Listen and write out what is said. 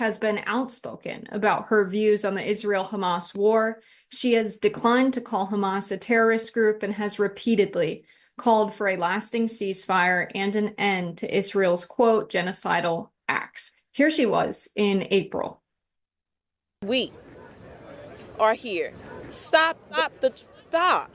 has been outspoken about her views on the Israel Hamas war. She has declined to call Hamas a terrorist group and has repeatedly called for a lasting ceasefire and an end to Israel's quote genocidal acts. Here she was in April. We are here. Stop, stop the stop.